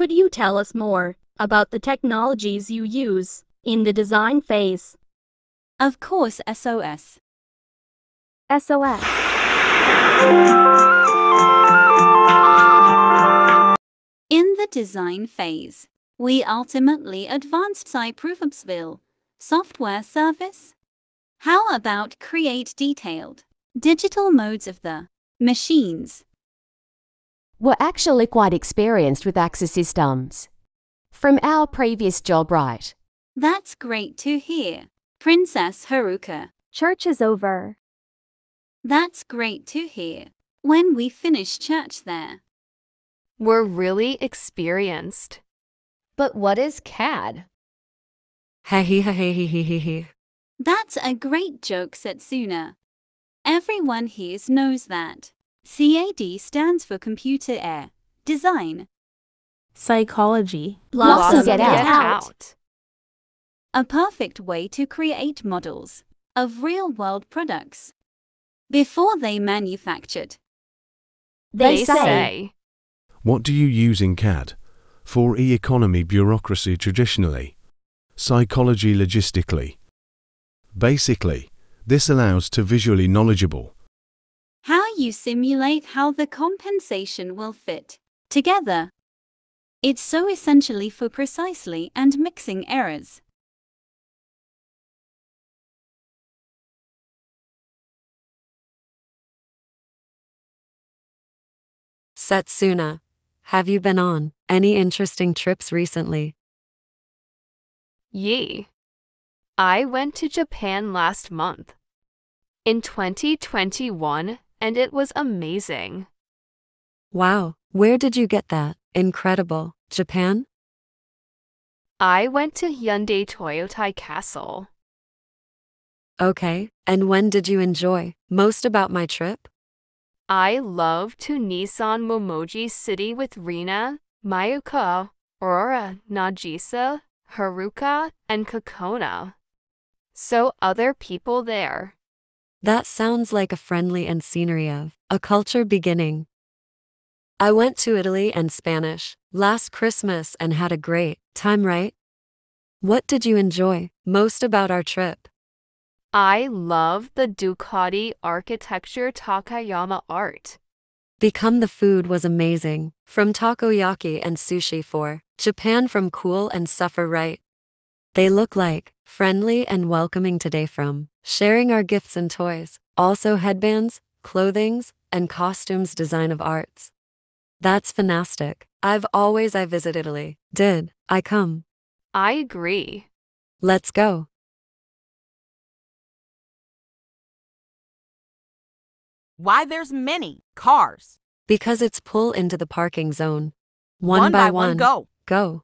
Could you tell us more about the technologies you use in the design phase? Of course, SOS. SOS. In the design phase, we ultimately advanced Cyproofabsville software service. How about create detailed digital modes of the machines? We're actually quite experienced with Axis systems. From our previous job, right? That's great to hear, Princess Haruka. Church is over. That's great to hear. When we finish church there. We're really experienced. But what is CAD? That's a great joke, Setsuna. Everyone here knows that. CAD stands for Computer Aided Design, Psychology. Blossom, get get out. out. a perfect way to create models of real world products before they manufactured. They, say. What do you use in CAD? For e-economy bureaucracy traditionally. Psychology logistically. Basically, this allows to visually knowledgeable. How you simulate how the compensation will fit together. It's so essentially for precisely and mixing errors. Setsuna, have you been on any interesting trips recently? Yee. I went to Japan last month. In 2021, and it was amazing. Wow, where did you get that? Incredible. Japan? I went to Hyundai Toyota Castle. Okay, and when did you enjoy most about my trip? I love to Nissan Momoji City with Rina, Mayuka, Aurora, Nagisa, Haruka, and Kokona. So other people there. That sounds like a friendly and scenery of a culture beginning. I went to Italy and Spanish last Christmas and had a great time, right? What did you enjoy most about our trip? I love the Ducati architecture Takayama art. Become the food was amazing, from takoyaki and sushi for Japan from cool and suffer right. They look like friendly and welcoming today from sharing our gifts and toys, also headbands, clothings, and costumes design of arts. That's fantastic. I've always I visit Italy. Did I come? I agree. Let's go. Why there's many cars. Because it's pull into the parking zone. One, One by, by one, one, go. Go.